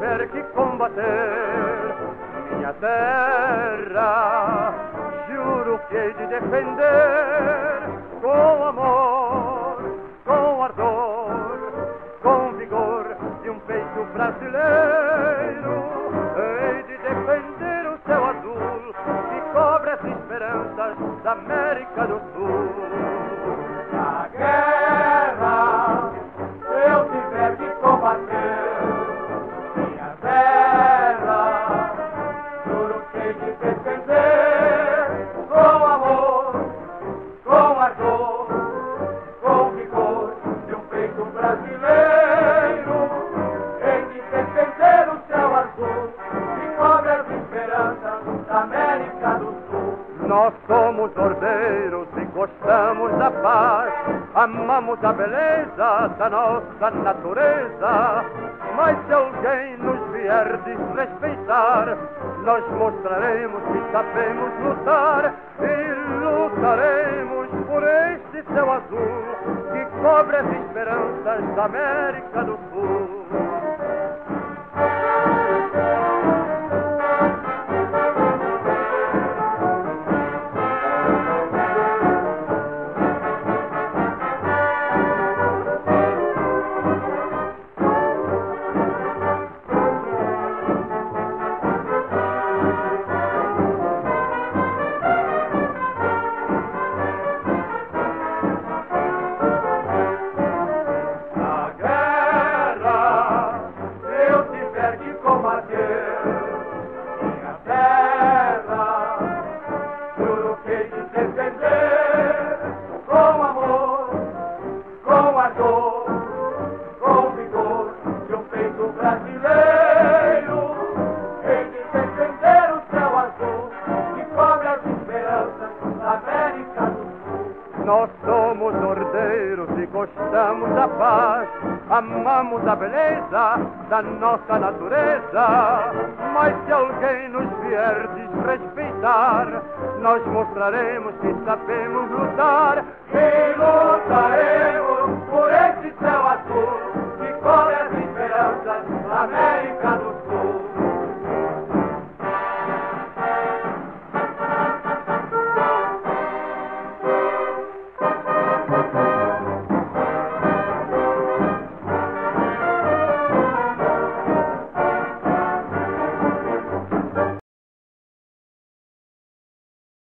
que combater minha terra, juro que hei de defender com amor, com ardor, com vigor de um peito brasileiro. Hei de defender o céu azul que cobre as esperanças da América do Sul. Na guerra, se eu tiver que combater Nós somos ordeiros e gostamos da paz, amamos a beleza da nossa natureza. Mas se alguém nos vier desrespeitar, nós mostraremos que sabemos lutar e lutaremos por este céu azul que cobre as esperanças da América do Sul. Nós somos ordeiros e gostamos da paz, amamos a beleza da nossa natureza. Mas se alguém nos vier desrespeitar, nós mostraremos que sabemos lutar e lutaremos.